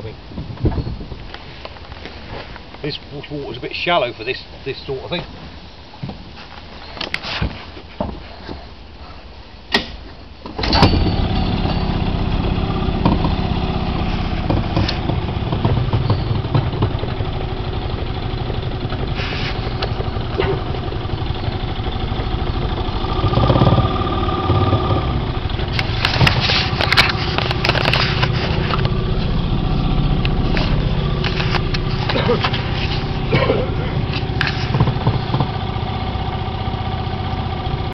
I mean, this water's a bit shallow for this this sort of thing. Huh?